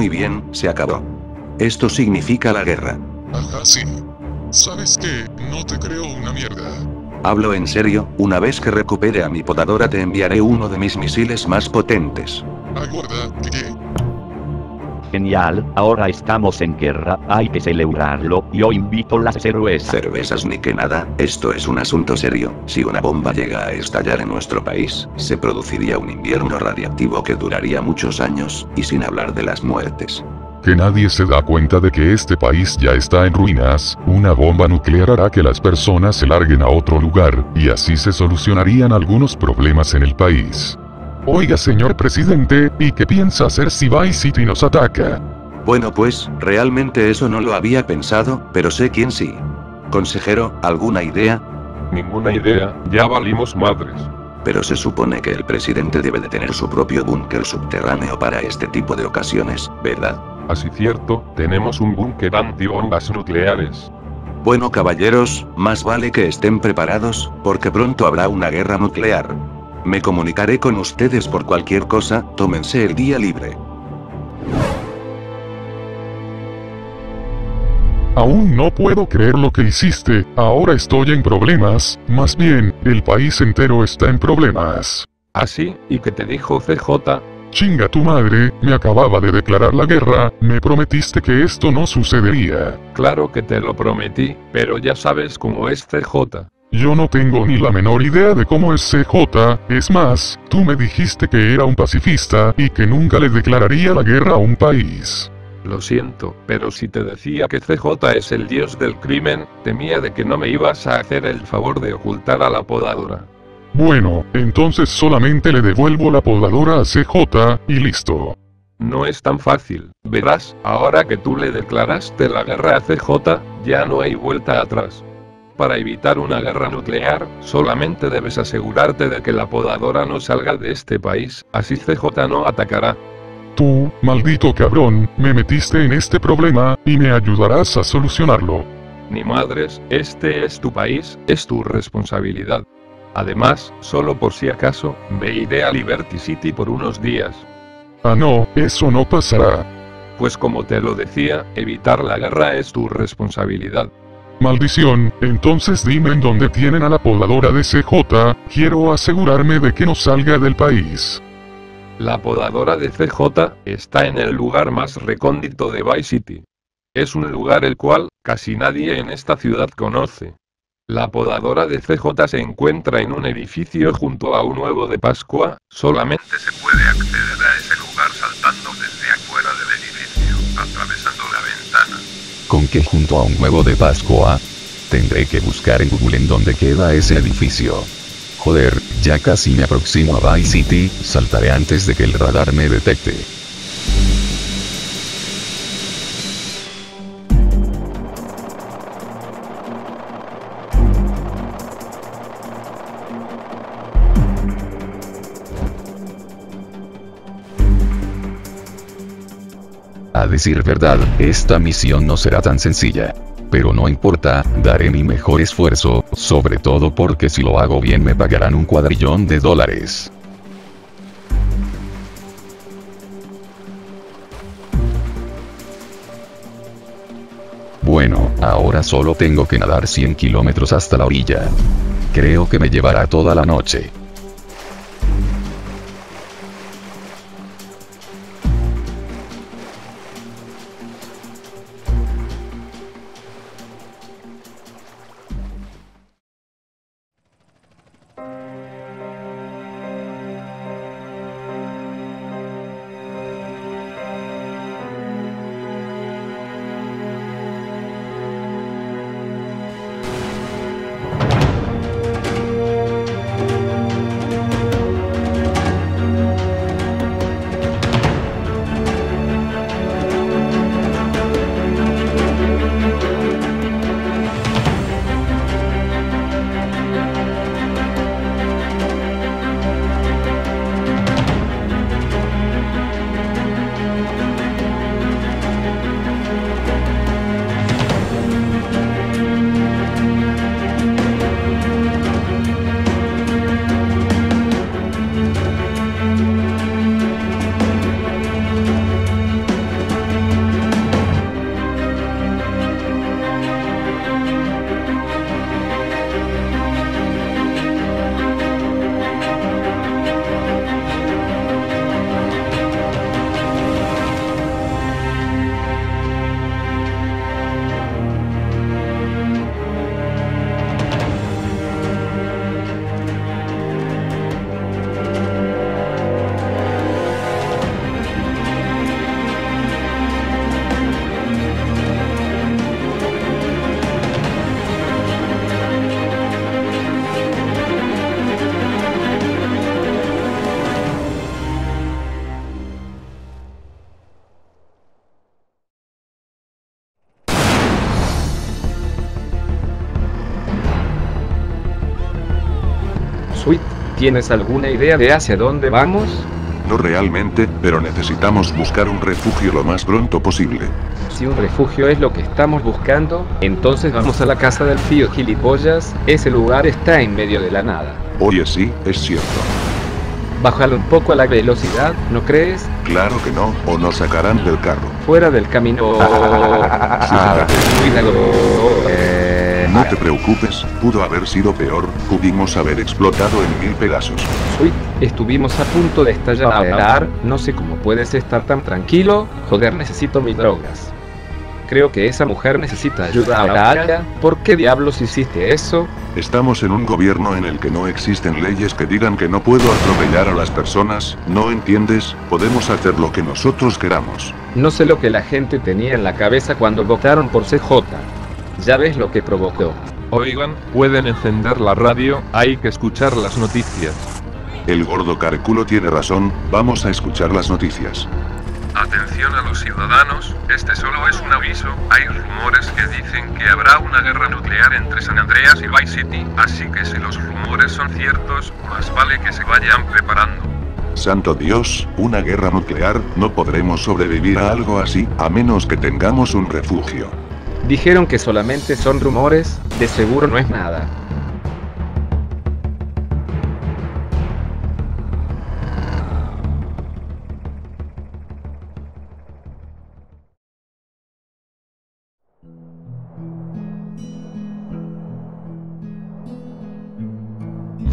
Muy bien, se acabó. Esto significa la guerra. Ajá, sí. ¿Sabes qué? No te creo una mierda. Hablo en serio, una vez que recupere a mi podadora te enviaré uno de mis misiles más potentes. Aguarda, ¿qué? Genial, ahora estamos en guerra, hay que celebrarlo, yo invito las cervezas. Cervezas ni que nada, esto es un asunto serio. Si una bomba llega a estallar en nuestro país, se produciría un invierno radiactivo que duraría muchos años, y sin hablar de las muertes. Que nadie se da cuenta de que este país ya está en ruinas, una bomba nuclear hará que las personas se larguen a otro lugar, y así se solucionarían algunos problemas en el país. Oiga señor presidente, ¿y qué piensa hacer si Vice City nos ataca? Bueno pues, realmente eso no lo había pensado, pero sé quién sí. Consejero, ¿alguna idea? Ninguna idea, ya valimos madres. Pero se supone que el presidente debe de tener su propio búnker subterráneo para este tipo de ocasiones, ¿verdad? Así cierto, tenemos un búnker antibombas nucleares. Bueno caballeros, más vale que estén preparados, porque pronto habrá una guerra nuclear. Me comunicaré con ustedes por cualquier cosa, tómense el día libre. Aún no puedo creer lo que hiciste, ahora estoy en problemas, más bien, el país entero está en problemas. Así, ¿y qué te dijo CJ? Chinga tu madre, me acababa de declarar la guerra, me prometiste que esto no sucedería. Claro que te lo prometí, pero ya sabes cómo es CJ. Yo no tengo ni la menor idea de cómo es CJ, es más, tú me dijiste que era un pacifista y que nunca le declararía la guerra a un país. Lo siento, pero si te decía que CJ es el dios del crimen, temía de que no me ibas a hacer el favor de ocultar a la podadora. Bueno, entonces solamente le devuelvo la podadora a CJ, y listo. No es tan fácil, verás, ahora que tú le declaraste la guerra a CJ, ya no hay vuelta atrás. Para evitar una guerra nuclear, solamente debes asegurarte de que la podadora no salga de este país, así CJ no atacará. Tú, maldito cabrón, me metiste en este problema, y me ayudarás a solucionarlo. Ni madres, este es tu país, es tu responsabilidad. Además, solo por si acaso, me iré a Liberty City por unos días. Ah no, eso no pasará. Pues como te lo decía, evitar la guerra es tu responsabilidad. Maldición, entonces dime en dónde tienen a la podadora de CJ, quiero asegurarme de que no salga del país. La podadora de CJ está en el lugar más recóndito de Vice City. Es un lugar el cual casi nadie en esta ciudad conoce. La podadora de CJ se encuentra en un edificio junto a un huevo de Pascua, solamente se puede acceder a ese ¿Con qué junto a un huevo de Pascua? Tendré que buscar en Google en dónde queda ese edificio. Joder, ya casi me aproximo a Vice City, saltaré antes de que el radar me detecte. A decir verdad, esta misión no será tan sencilla. Pero no importa, daré mi mejor esfuerzo, sobre todo porque si lo hago bien me pagarán un cuadrillón de dólares. Bueno, ahora solo tengo que nadar 100 kilómetros hasta la orilla. Creo que me llevará toda la noche. ¿Tienes alguna idea de hacia dónde vamos? No realmente, pero necesitamos buscar un refugio lo más pronto posible. Si un refugio es lo que estamos buscando, entonces vamos a la casa del tío gilipollas, ese lugar está en medio de la nada. Oye sí, es cierto. Bájalo un poco a la velocidad, ¿no crees? Claro que no, o nos sacarán del carro. Fuera del camino. Cuidado. No te preocupes, pudo haber sido peor, pudimos haber explotado en mil pedazos. Sweet, estuvimos a punto de estallar. No sé cómo puedes estar tan tranquilo. Joder, necesito mis drogas. Creo que esa mujer necesita ayuda ahora. ¿Por qué diablos hiciste eso? Estamos en un gobierno en el que no existen leyes que digan que no puedo atropellar a las personas, ¿no entiendes? Podemos hacer lo que nosotros queramos. No sé lo que la gente tenía en la cabeza cuando votaron por CJ. Ya ves lo que provocó. Oigan, pueden encender la radio, hay que escuchar las noticias. El gordo Cárculo tiene razón, vamos a escuchar las noticias. Atención a los ciudadanos, este solo es un aviso, hay rumores que dicen que habrá una guerra nuclear entre San Andreas y Vice City, así que si los rumores son ciertos, más vale que se vayan preparando. Santo Dios, una guerra nuclear, no podremos sobrevivir a algo así, a menos que tengamos un refugio. Dijeron que solamente son rumores, de seguro no es nada.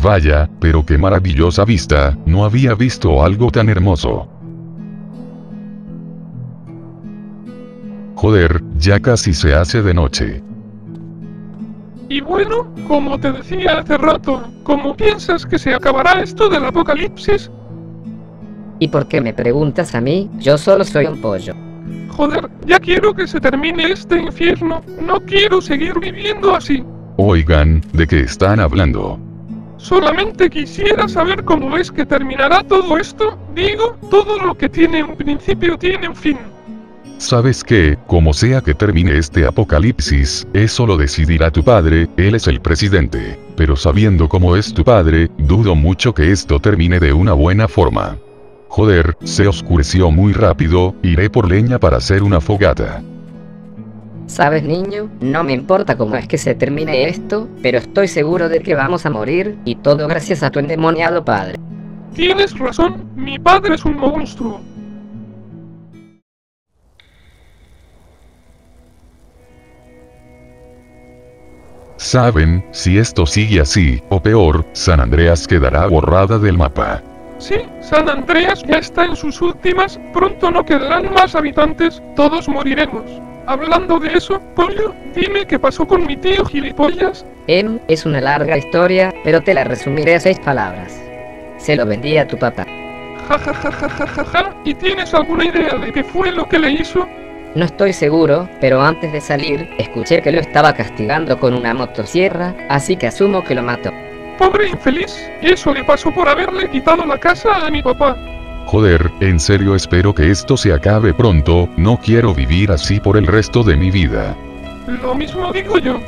Vaya, pero qué maravillosa vista, no había visto algo tan hermoso. Joder, ya casi se hace de noche. Y bueno, como te decía hace rato, ¿cómo piensas que se acabará esto del apocalipsis? ¿Y por qué me preguntas a mí? Yo solo soy un pollo. Joder, ya quiero que se termine este infierno. No quiero seguir viviendo así. Oigan, ¿de qué están hablando? Solamente quisiera saber cómo es que terminará todo esto. Digo, todo lo que tiene un principio tiene un fin. ¿Sabes qué? Como sea que termine este apocalipsis, eso lo decidirá tu padre, él es el presidente. Pero sabiendo cómo es tu padre, dudo mucho que esto termine de una buena forma. Joder, se oscureció muy rápido, iré por leña para hacer una fogata. ¿Sabes, niño? No me importa cómo es que se termine esto, pero estoy seguro de que vamos a morir, y todo gracias a tu endemoniado padre. Tienes razón, mi padre es un monstruo. Saben, si esto sigue así, o peor, San Andreas quedará borrada del mapa. Sí, San Andreas ya está en sus últimas, pronto no quedarán más habitantes, todos moriremos. Hablando de eso, Pollo, dime qué pasó con mi tío gilipollas. Em, es una larga historia, pero te la resumiré a seis palabras. Se lo vendí a tu papá. Ja ja ja ja ja ja ja. ¿Y tienes alguna idea de qué fue lo que le hizo? No estoy seguro, pero antes de salir, escuché que lo estaba castigando con una motosierra, así que asumo que lo mató. Pobre infeliz, eso le pasó por haberle quitado la casa a mi papá. Joder, en serio espero que esto se acabe pronto, no quiero vivir así por el resto de mi vida. Lo mismo digo yo.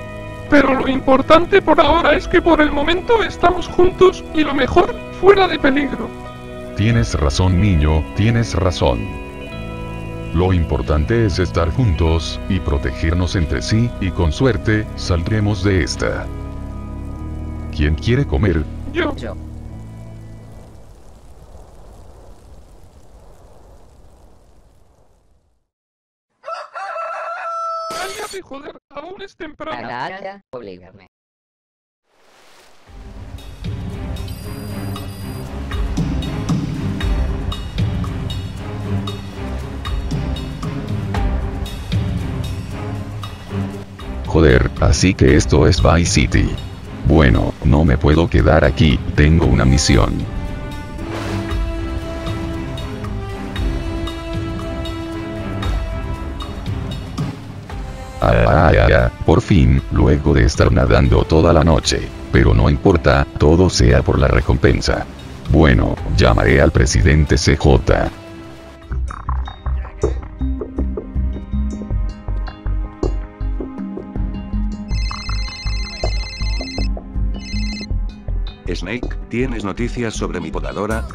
Pero lo importante por ahora es que por el momento estamos juntos y lo mejor, fuera de peligro. Tienes razón niño, tienes razón. Lo importante es estar juntos, y protegernos entre sí, y con suerte, saldremos de esta. ¿Quién quiere comer? Yo. Yo. Joder, aún es temprano. Obligarme. Así que esto es Vice City. Bueno, no me puedo quedar aquí, tengo una misión. Ah, ah, ah, por fin, luego de estar nadando toda la noche. Pero no importa, todo sea por la recompensa. Bueno, llamaré al presidente CJ. Snake, ¿tienes noticias sobre mi podadora?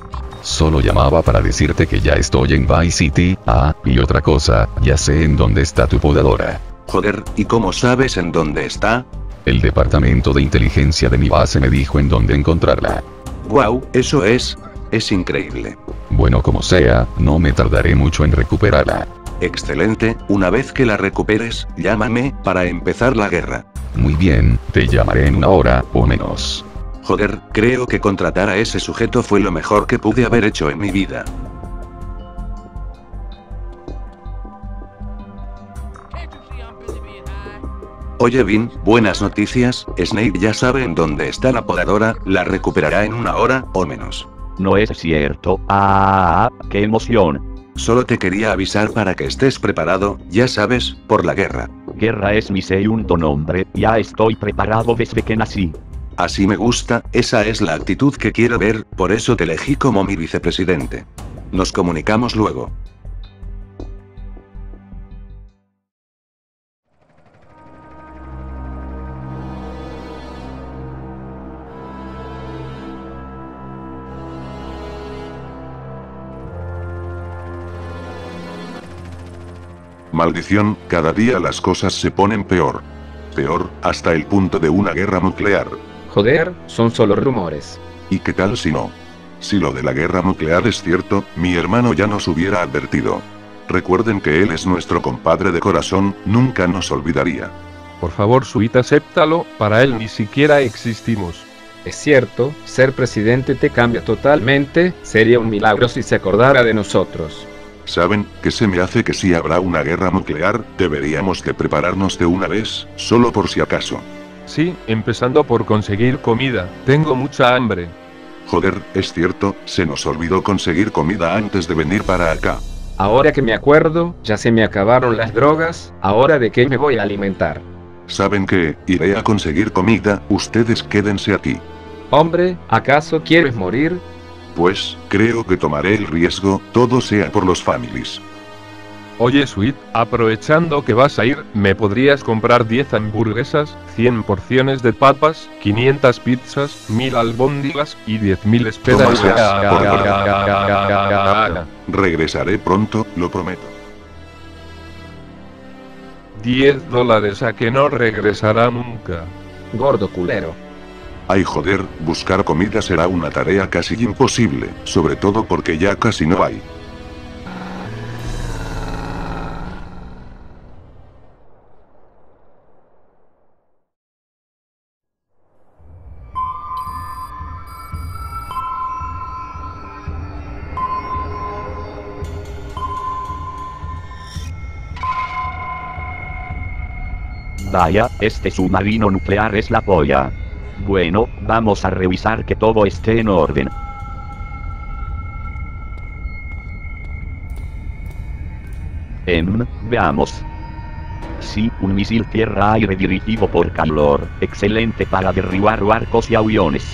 Solo llamaba para decirte que ya estoy en Vice City, ah, y otra cosa, ya sé en dónde está tu podadora. Joder, ¿y cómo sabes en dónde está? El departamento de inteligencia de mi base me dijo en dónde encontrarla. Wow, eso es... es increíble. Bueno como sea, no me tardaré mucho en recuperarla. Excelente, una vez que la recuperes, llámame, para empezar la guerra. Muy bien, te llamaré en una hora, o menos. Joder, creo que contratar a ese sujeto fue lo mejor que pude haber hecho en mi vida. Oye Vin, buenas noticias, Snake ya sabe en dónde está la podadora, la recuperará en una hora, o menos. No es cierto. Ah, qué emoción. Solo te quería avisar para que estés preparado, ya sabes, por la guerra. Guerra es mi segundo nombre, ya estoy preparado desde que nací. Así me gusta, esa es la actitud que quiero ver, por eso te elegí como mi vicepresidente. Nos comunicamos luego. Maldición, cada día las cosas se ponen peor. Peor, hasta el punto de una guerra nuclear. Joder, son solo rumores. ¿Y qué tal si no? Si lo de la guerra nuclear es cierto, mi hermano ya nos hubiera advertido. Recuerden que él es nuestro compadre de corazón, nunca nos olvidaría. Por favor, Suite, acéptalo, para él ni siquiera existimos. Es cierto, ser presidente te cambia totalmente, sería un milagro si se acordara de nosotros. ¿Saben que se me hace que si habrá una guerra nuclear, deberíamos de prepararnos de una vez, solo por si acaso? Sí, empezando por conseguir comida. Tengo mucha hambre. Joder, es cierto, se nos olvidó conseguir comida antes de venir para acá. Ahora que me acuerdo, ya se me acabaron las drogas, ahora de qué me voy a alimentar. ¿Saben qué? Iré a conseguir comida, ustedes quédense aquí. Hombre, ¿acaso quieres morir? Pues, creo que tomaré el riesgo, todo sea por los families. Oye Sweet, aprovechando que vas a ir, ¿me podrías comprar 10 hamburguesas, 100 porciones de papas, 500 pizzas, 1000 albóndigas y 10.000 esperas? Regresaré pronto, lo prometo. 10 dólares a que no regresará nunca. Gordo culero. Ay joder, buscar comida será una tarea casi imposible, sobre todo porque ya casi no hay. Vaya, este submarino nuclear es la polla. Bueno, vamos a revisar que todo esté en orden. Em, veamos. Sí, un misil tierra-aire dirigido por calor, excelente para derribar barcos y aviones.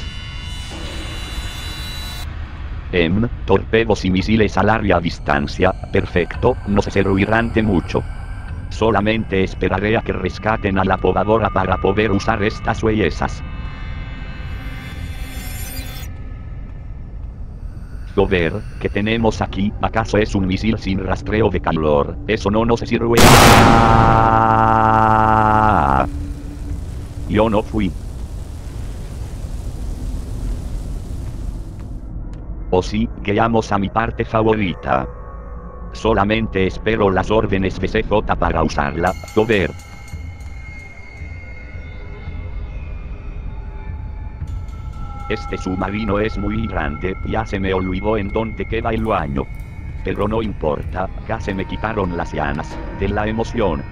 Em, torpedos y misiles a larga distancia, perfecto, no se servirán de mucho. Solamente esperaré a que rescaten a la podadora para poder usar estas bellezas. Joder, ¿qué tenemos aquí? ¿Acaso es un misil sin rastreo de calor? Eso no nos sirve. Yo no fui. O sí, llegamos a mi parte favorita. Solamente espero las órdenes de CJ para usarla, joder. Este submarino es muy grande, ya se me olvidó en dónde queda el baño. Pero no importa, ya se me quitaron las ganas, de la emoción.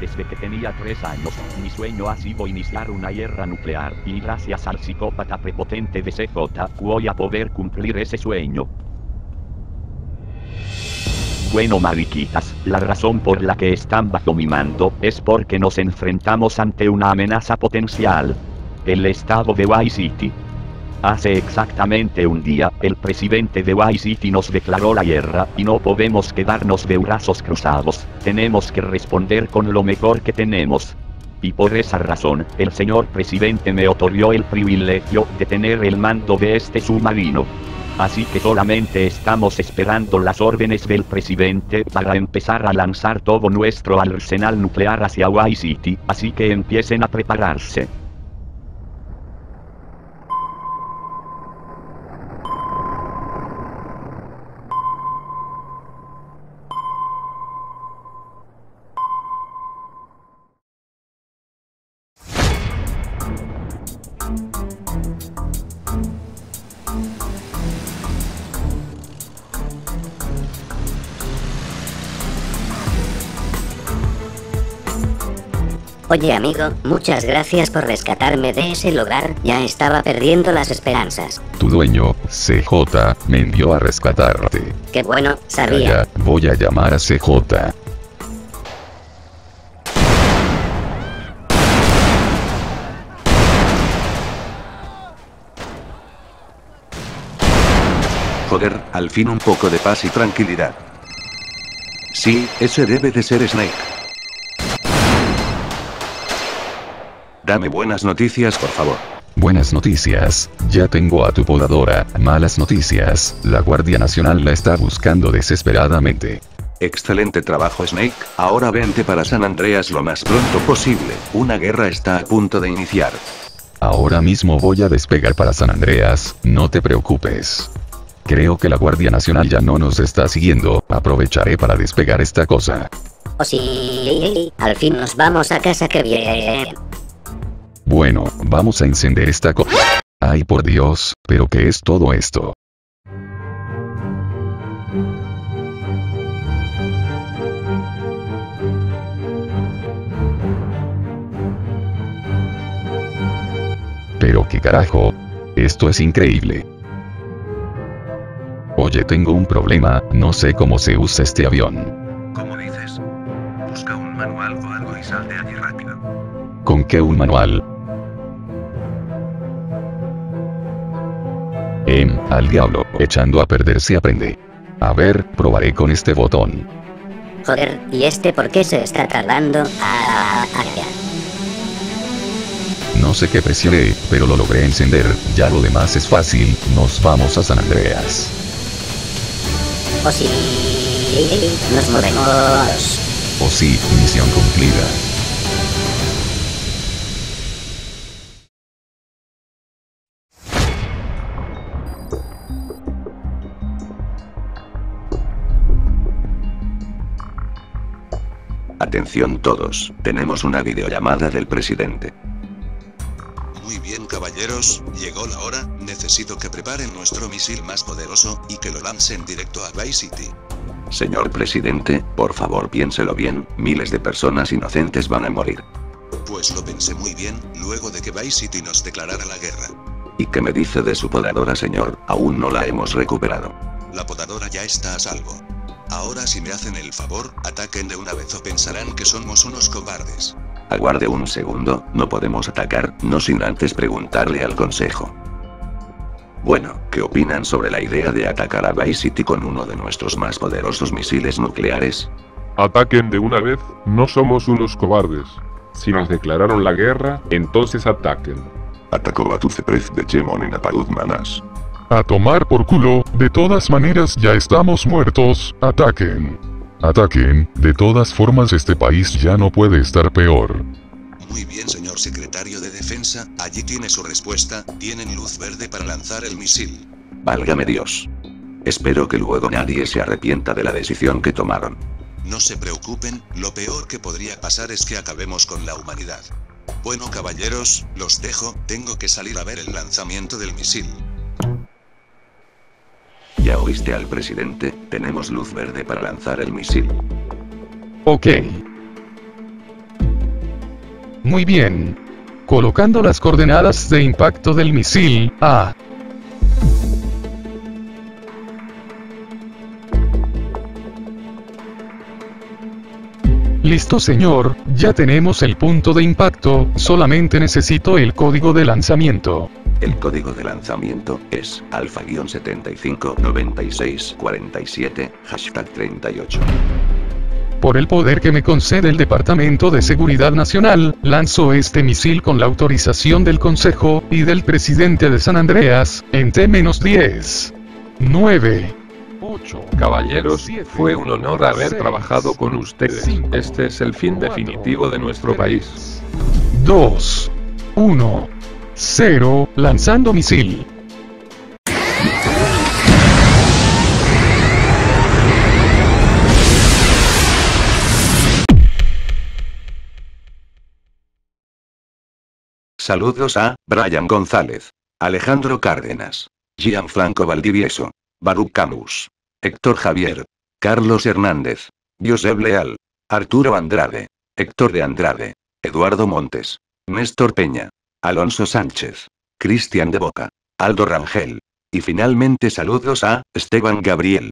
Desde que tenía tres años, mi sueño ha sido iniciar una guerra nuclear, y gracias al psicópata prepotente de CJ, voy a poder cumplir ese sueño. Bueno mariquitas, la razón por la que están bajo mi mando, es porque nos enfrentamos ante una amenaza potencial, el estado de Vice City. Hace exactamente un día, el presidente de Vice City nos declaró la guerra, y no podemos quedarnos de brazos cruzados, tenemos que responder con lo mejor que tenemos. Y por esa razón, el señor presidente me otorgó el privilegio de tener el mando de este submarino. Así que solamente estamos esperando las órdenes del presidente para empezar a lanzar todo nuestro arsenal nuclear hacia Hawaii City, así que empiecen a prepararse. Oye amigo, muchas gracias por rescatarme de ese lugar, ya estaba perdiendo las esperanzas. Tu dueño, CJ, me envió a rescatarte. Qué bueno, sabía. Calla, voy a llamar a CJ. Joder, al fin un poco de paz y tranquilidad. Sí, ese debe de ser Snake. Dame buenas noticias, por favor. Buenas noticias, ya tengo a tu podadora. Malas noticias, la Guardia Nacional la está buscando desesperadamente. Excelente trabajo, Snake. Ahora vente para San Andreas lo más pronto posible. Una guerra está a punto de iniciar. Ahora mismo voy a despegar para San Andreas, no te preocupes. Creo que la Guardia Nacional ya no nos está siguiendo, aprovecharé para despegar esta cosa. Oh sí, al fin nos vamos a casa que bien. Bueno, vamos a encender esta cosa. Ay por Dios, pero ¿qué es todo esto? Pero qué carajo. Esto es increíble. Oye, tengo un problema, no sé cómo se usa este avión. ¿Cómo dices? Busca un manual o algo y sal de allí rápido. ¿Con qué un manual? Em, al diablo, echando a perder se aprende. A ver, probaré con este botón. Joder, ¿y este por qué se está tardando? Ah, ah, ah. No sé qué presioné, pero lo logré encender, ya lo demás es fácil, nos vamos a San Andreas. Oh sí, nos movemos. Oh sí, misión cumplida. Atención todos, tenemos una videollamada del presidente. Muy bien caballeros, llegó la hora, necesito que preparen nuestro misil más poderoso, y que lo lancen directo a Vice City. Señor presidente, por favor piénselo bien, miles de personas inocentes van a morir. Pues lo pensé muy bien, luego de que Vice City nos declarara la guerra. ¿Y qué me dice de su podadora señor? Aún no la hemos recuperado. La podadora ya está a salvo. Ahora si me hacen el favor, ataquen de una vez o pensarán que somos unos cobardes. Aguarde un segundo, no podemos atacar, no sin antes preguntarle al consejo. Bueno, ¿qué opinan sobre la idea de atacar a Vice City con uno de nuestros más poderosos misiles nucleares? Ataquen de una vez, no somos unos cobardes. Si nos declararon la guerra, entonces ataquen. Atacó a tu ceprez de Chemon en Apagud Manas. A tomar por culo, de todas maneras ya estamos muertos, ataquen. Ataquen, de todas formas este país ya no puede estar peor. Muy bien señor secretario de defensa, allí tiene su respuesta, tienen luz verde para lanzar el misil. Válgame Dios. Espero que luego nadie se arrepienta de la decisión que tomaron. No se preocupen, lo peor que podría pasar es que acabemos con la humanidad. Bueno caballeros, los dejo, tengo que salir a ver el lanzamiento del misil. ¿Ya oíste al presidente? Tenemos luz verde para lanzar el misil. Ok. Muy bien. Colocando las coordenadas de impacto del misil, A. Listo señor, ya tenemos el punto de impacto, solamente necesito el código de lanzamiento. El código de lanzamiento es alfa-759647, hashtag 38. Por el poder que me concede el Departamento de Seguridad Nacional, lanzo este misil con la autorización del Consejo y del presidente de San Andreas, en T-10. 9. 8. Caballeros, fue un honor haber trabajado con ustedes. Este es el fin definitivo de nuestro país. 2. 1. 0. Lanzando misil. Saludos a Brian González, Alejandro Cárdenas, Gianfranco Valdivieso, Baruch Camus, Héctor Javier, Carlos Hernández, Josep Leal, Arturo Andrade, Héctor de Andrade, Eduardo Montes, Néstor Peña, Alonso Sánchez, Cristian de Boca, Aldo Rangel. Y finalmente saludos a Esteban Gabriel.